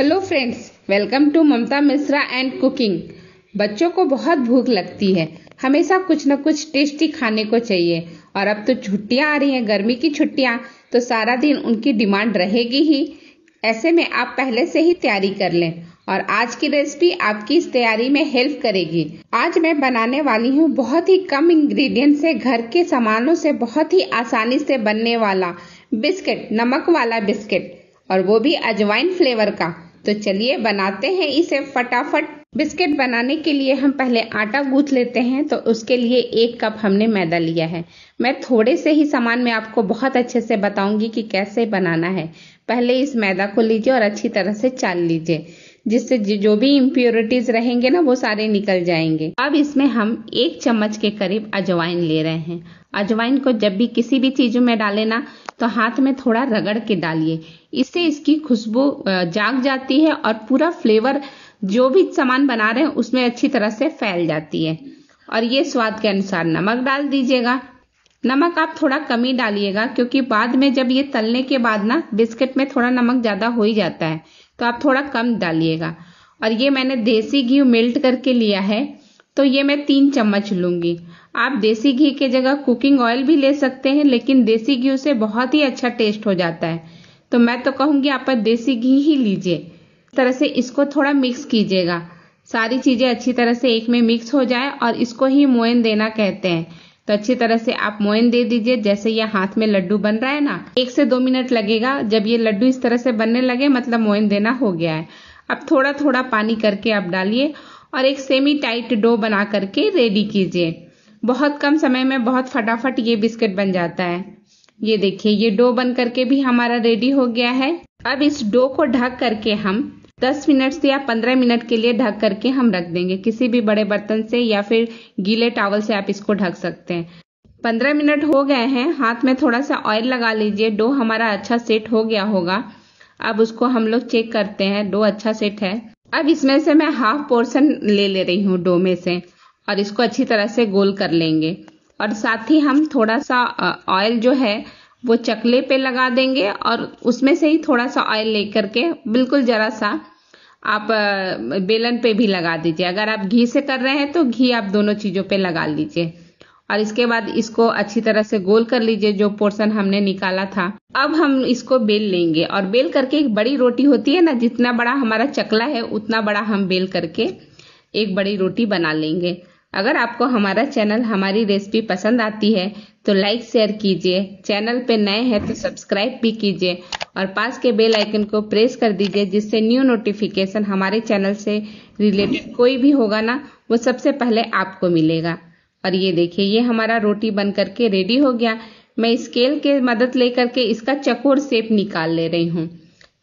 Hello friends welcome to Mamta Mishra and cooking बच्चों को बहुत भूख लगती है। हमेशा कुछ न कुछ टेस्टी खाने को चाहिए। और अब तो छुट्टियाँ आ रही हैं, गर्मी की छुट्टियाँ तो सारा दिन उनकी डिमांड रहेगी ही। ऐसे में आप पहले से ही तैयारी कर लें। और आज की रेसिपी आपकी इस तैयारी में हेल्प करेगी। आज मैं बनाने वाली हूँ बहुत ही कम इंग्रेडिएंट से, घर के सामानों से, बहुत ही आसानी से बनने वाला बिस्किट नमक वाला बिस्किट और वो भी अजवाइन फ्लेवर का। तो चलिए बनाते हैं इसे फटाफट। बिस्किट बनाने के लिए हम पहले आटा गूंथ लेते हैं तो उसके लिए एक कप हमने मैदा लिया है। मैं थोड़े से ही सामान में आपको बहुत अच्छे से बताऊँगी कि कैसे बनाना है। पहले इस मैदा को लीजिए और अच्छी तरह से चाल लीजिए, जिससे जो भी इम्प्योरिटीज रहेंगे ना, वो सारे निकल जाएँगे। अब इसमें हम एक चम्मच के करीब अजवाइन ले रहे हैं। अजवाइन को जब भी किसी भी चीज़ों में डाले ना तो हाथ में थोड़ा रगड़ के डालिए। इससे इसकी खुशबू जाग जाती है और पूरा फ्लेवर जो भी सामान बना रहे हैं, उसमें अच्छी तरह से फैल जाती है। और ये स्वाद के अनुसार नमक डाल दीजिएगा। नमक आप थोड़ा कम ही डालिएगा, क्योंकि बाद में जब ये तलने के बाद ना, बिस्किट में थोड़ा नमक ज़्यादा हो ही जाता है तो आप थोड़ा कम डालिएगा। और ये मैंने देसी घी मेल्ट करके लिया है। तो ये मैं तीन चम्मच लूँगी। आप देसी घी के जगह कुकिंग ऑयल भी ले सकते हैं, लेकिन देसी घी से बहुत ही अच्छा टेस्ट हो जाता है। तो मैं तो कहूँगी आप देसी घी ही लीजिए। इस तरह से इसको थोड़ा मिक्स कीजिएगा। सारी चीज़ें अच्छी तरह से एक में मिक्स हो जाए और इसको ही मोयन देना कहते हैं। तो अच्छी तरह से आप मोयन दे दीजिए, जैसे ये हाथ में लड्डू बन रहा है ना, एक से दो मिनट लगेगा। जब ये लड्डू इस तरह से बनने लगे मतलब मोयन देना हो गया है। अब थोड़ा थोड़ा पानी करके आप डालिए और एक सेमी टाइट डो बना करके रेडी कीजिए। बहुत कम समय में बहुत फटाफट ये बिस्किट बन जाता है। ये देखिए, ये डो बन करके भी हमारा रेडी हो गया है। अब इस डो को ढक करके हम 10 मिनट से या 15 मिनट के लिए ढक करके हम रख देंगे। किसी भी बड़े बर्तन से या फिर गीले टावल से आप इसको ढक सकते हैं। 15 मिनट हो गए हैं। हाथ में थोड़ा सा ऑयल लगा लीजिए। डो हमारा अच्छा सेट हो गया होगा। अब उसको हम लोग चेक करते हैं। डो अच्छा सेट है। अब इसमें से मैं हाफ़ पोर्शन ले ले रही हूँ डो में से और इसको अच्छी तरह से गोल कर लेंगे। और साथ ही हम थोड़ा सा ऑयल जो है, वो चकले पे लगा देंगे और उसमें से ही थोड़ा सा ऑयल लेकर के बिल्कुल जरा सा आप बेलन पे भी लगा दीजिए। अगर आप घी से कर रहे हैं तो घी आप दोनों चीज़ों पे लगा लीजिए। और इसके बाद इसको अच्छी तरह से गोल कर लीजिए, जो पोर्शन हमने निकाला था। अब हम इसको बेल लेंगे और बेल करके एक बड़ी रोटी होती है ना, जितना बड़ा हमारा चकला है, उतना बड़ा हम बेल करके एक बड़ी रोटी बना लेंगे। अगर आपको हमारा चैनल हमारी रेसिपी पसंद आती है तो लाइक शेयर कीजिए। चैनल पे नए हैं तो सब्सक्राइब भी कीजिए। और पास के बेल आइकन को प्रेस कर दीजिए, जिससे न्यू नोटिफिकेशन हमारे चैनल से रिलेटेड कोई भी होगा ना, वो सबसे पहले आपको मिलेगा। और ये देखिए, ये हमारा रोटी बन करके रेडी हो गया। मैं स्केल के मदद लेकर के इसका चकोर शेप निकाल ले रही हूँ।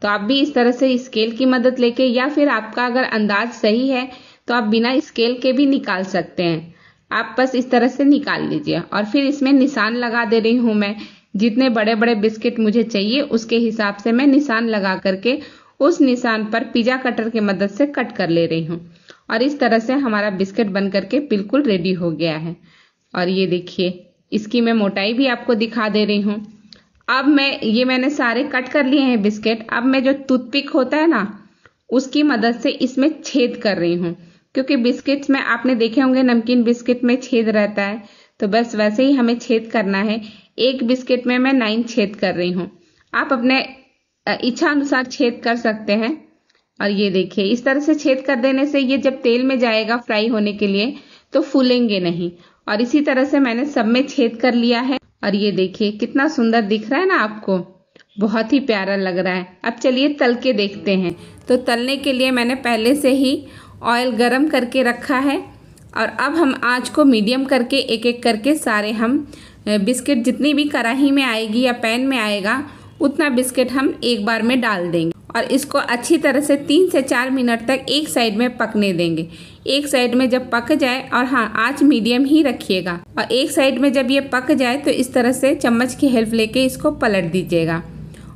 तो आप भी इस तरह से स्केल की मदद लेके या फिर आपका अगर अंदाज सही है तो आप बिना स्केल के भी निकाल सकते हैं। आप बस इस तरह से निकाल लीजिए। और फिर इसमें निशान लगा दे रही हूँ मैं। जितने बड़े बड़े बिस्किट मुझे चाहिए, उसके हिसाब से मैं निशान लगा करके उस निशान पर पिज्जा कटर की मदद से कट कर ले रही हूँ। और इस तरह से हमारा बिस्किट बन करके बिल्कुल रेडी हो गया है। और ये देखिए, इसकी मैं मोटाई भी आपको दिखा दे रही हूँ। अब मैं, ये मैंने सारे कट कर लिए हैं बिस्किट। अब मैं जो टूथपिक होता है ना, उसकी मदद से इसमें छेद कर रही हूँ। क्योंकि बिस्किट्स में, आपने देखे होंगे, नमकीन बिस्किट में छेद रहता है। तो बस वैसे ही हमें छेद करना है। एक बिस्किट में मैं नाइन छेद कर रही हूँ। आप अपने इच्छा अनुसार छेद कर सकते हैं। और ये देखिए, इस तरह से छेद कर देने से ये जब तेल में जाएगा फ्राई होने के लिए तो फूलेंगे नहीं। और इसी तरह से मैंने सब में छेद कर लिया है। और ये देखिए, कितना सुंदर दिख रहा है ना आपको। बहुत ही प्यारा लग रहा है। अब चलिए तल के देखते हैं। तो तलने के लिए मैंने पहले से ही ऑयल गरम करके रखा है। और अब हम आँच को मीडियम करके एक एक करके सारे हम बिस्किट जितनी भी कढ़ाई में आएगी या पैन में आएगा उतना बिस्किट हम एक बार में डाल देंगे और इसको अच्छी तरह से तीन से चार मिनट तक एक साइड में पकने देंगे। एक साइड में जब पक जाए, और हाँ आँच मीडियम ही रखिएगा। और एक साइड में जब ये पक जाए तो इस तरह से चम्मच की हेल्प लेके इसको पलट दीजिएगा।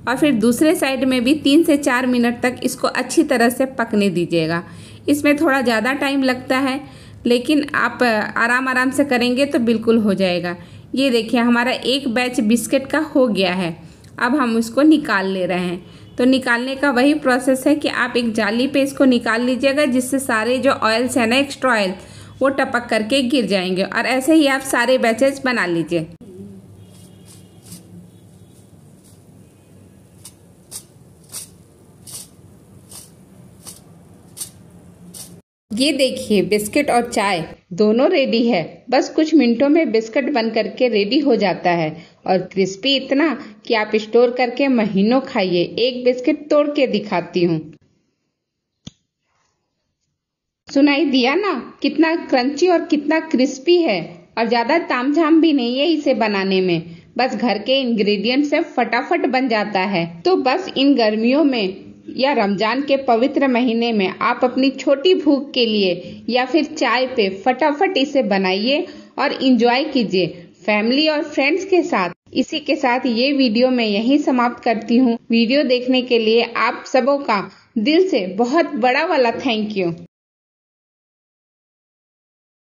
और फिर दूसरे साइड में भी तीन से चार मिनट तक इसको अच्छी तरह से पकने दीजिएगा। इसमें थोड़ा ज़्यादा टाइम लगता है, लेकिन आप आराम आराम से करेंगे तो बिल्कुल हो जाएगा। ये देखिए, हमारा एक बैच बिस्किट का हो गया है। अब हम उसको निकाल ले रहे हैं। तो निकालने का वही प्रोसेस है कि आप एक जाली पे इसको निकाल लीजिएगा, जिससे सारे जो ऑयल्स हैं ना एक्स्ट्रा ऑयल वो टपक करके गिर जाएँगे। और ऐसे ही आप सारे बैचेस बना लीजिए। ये देखिए, बिस्किट और चाय, दोनों रेडी है। बस कुछ मिनटों में बिस्किट बन करके रेडी हो जाता है। और क्रिस्पी इतना कि आप स्टोर करके महीनों खाइए। एक बिस्किट तोड़ के दिखाती हूँ। सुनाई दिया ना? कितना क्रंची और कितना क्रिस्पी है। और ज़्यादा तामझाम भी नहीं है इसे बनाने में। बस घर के इंग्रेडिएंट से फटाफट बन जाता है। तो बस इन गर्मियों में या रमज़ान के पवित्र महीने में आप अपनी छोटी भूख के लिए या फिर चाय पे फटाफट इसे बनाइए और इंजॉय कीजिए। फैमिली और फ्रेंड्स के साथ। इसी के साथ ये वीडियो मैं यहीं समाप्त करती हूँ। वीडियो देखने के लिए आप सबों का दिल से बहुत बड़ा वाला थैंक यू